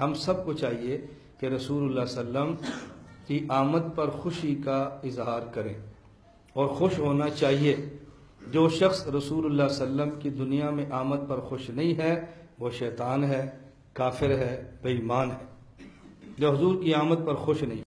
ہم سب کو چاہیے کہ رسول اللہ صلی اللہ علیہ وسلم کی آمد پر خوشی کا اظہار کریں اور خوش ہونا چاہیے۔ جو شخص رسول اللہ صلی اللہ علیہ وسلم کی دنیا میں آمد پر خوش نہیں ہے، وہ شیطان ہے، کافر ہے، بے ایمان ہے۔ جو حضور کی آمد پر خوش نہیں۔